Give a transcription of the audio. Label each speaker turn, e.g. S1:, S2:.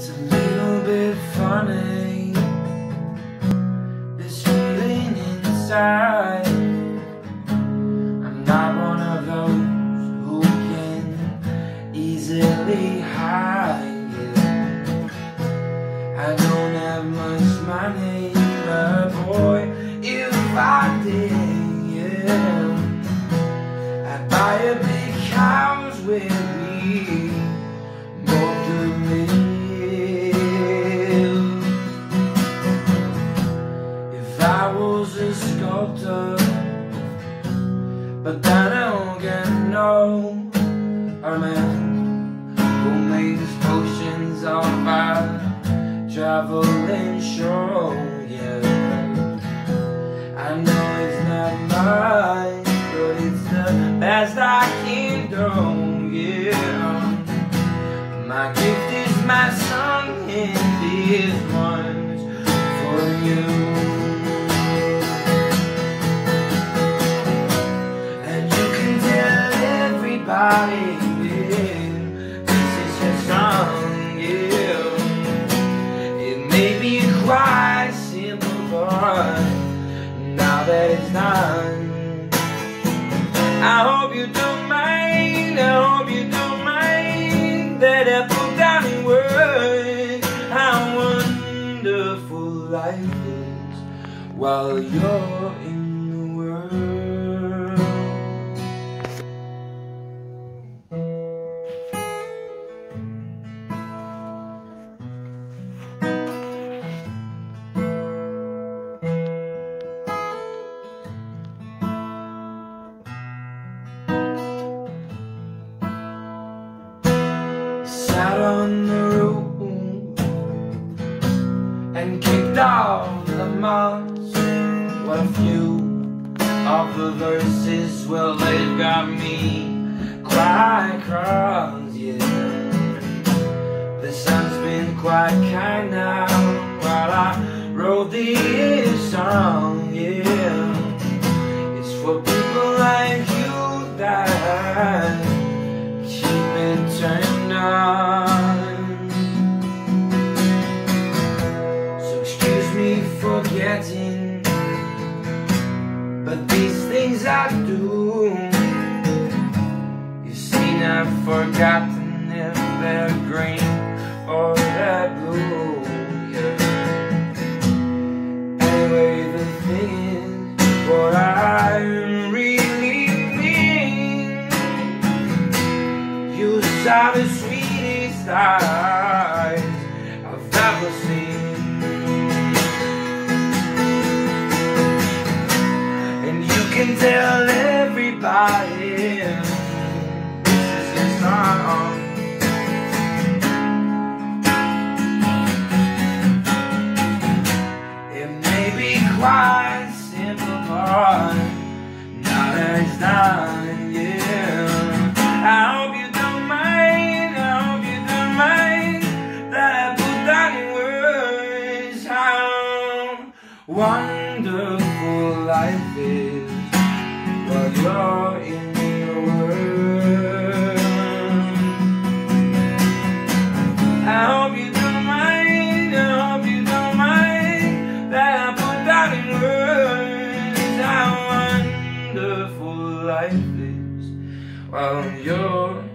S1: It's a little bit funny, this feeling inside. But then I don't get no, a man who makes potions of our traveling show, yeah. I know it's not mine, but it's the best I can do, yeah. My gift is my song, and this one's that it's done, I hope you don't mind. I hope you don't mind that I put down words how wonderful life is while you're On the roof and kicked off the moss. What a few of the verses, well, they've got me quite cross, yeah. The sun's been quite kind now while I wrote this song, yeah. It's for people like you that keep it turned on. But these things I do. You see, I've forgotten if they're green or they're blue. Yeah. Anyway, the thing is, what I really mean. You saw the sweetest eyes I've ever seen. Song. It may be quite simple, but it's done, yeah. I hope you don't mind, I hope you don't mind that I put in words how wonderful life is while you're words how wonderful life is. While you're